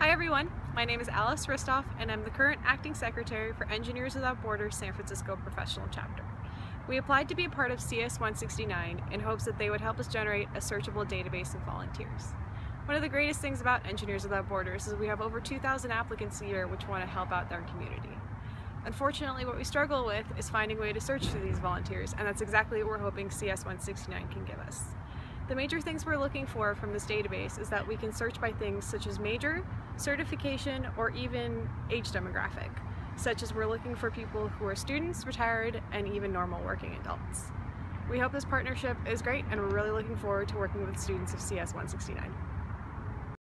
Hi everyone, my name is Alice Rystov and I'm the current Acting Secretary for Engineers Without Borders San Francisco Professional Chapter. We applied to be a part of CS169 in hopes that they would help us generate a searchable database of volunteers. One of the greatest things about Engineers Without Borders is we have over 2,000 applicants a year which want to help out their community. Unfortunately, what we struggle with is finding a way to search for these volunteers, and that's exactly what we're hoping CS169 can give us. The major things we're looking for from this database is that we can search by things such as major, certification, or even age demographic, such as we're looking for people who are students, retired, and even normal working adults. We hope this partnership is great and we're really looking forward to working with students of CS169.